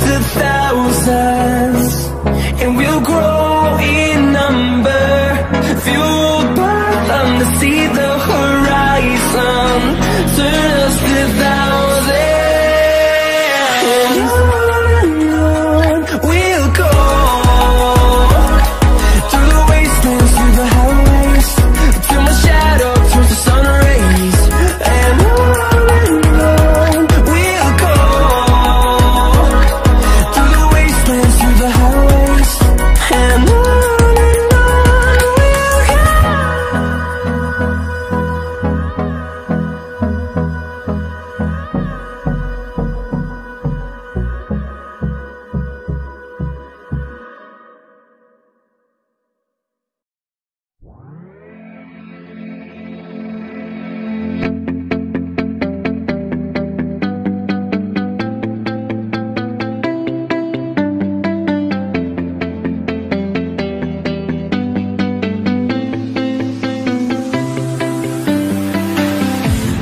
turn us to